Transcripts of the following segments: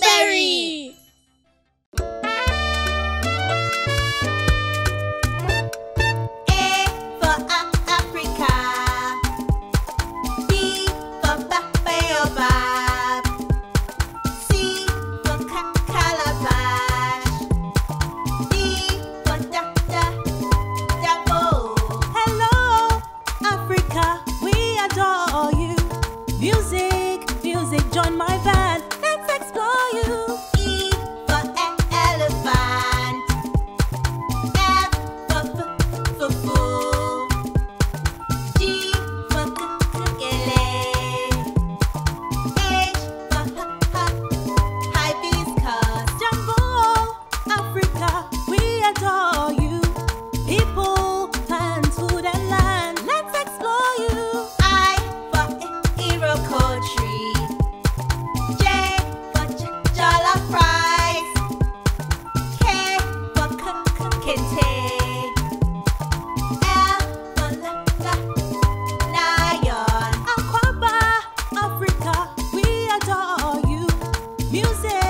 Blueberry! music.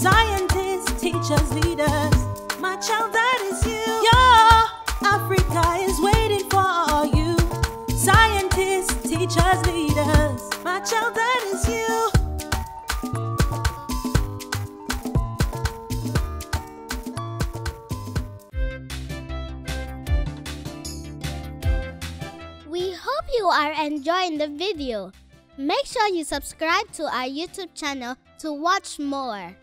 scientists, teachers, leaders. My child, that is you. Your Africa is waiting for you. Scientists, teachers, leaders. My child, that is you. We hope you are enjoying the video. Make sure you subscribe to our YouTube channel to watch more.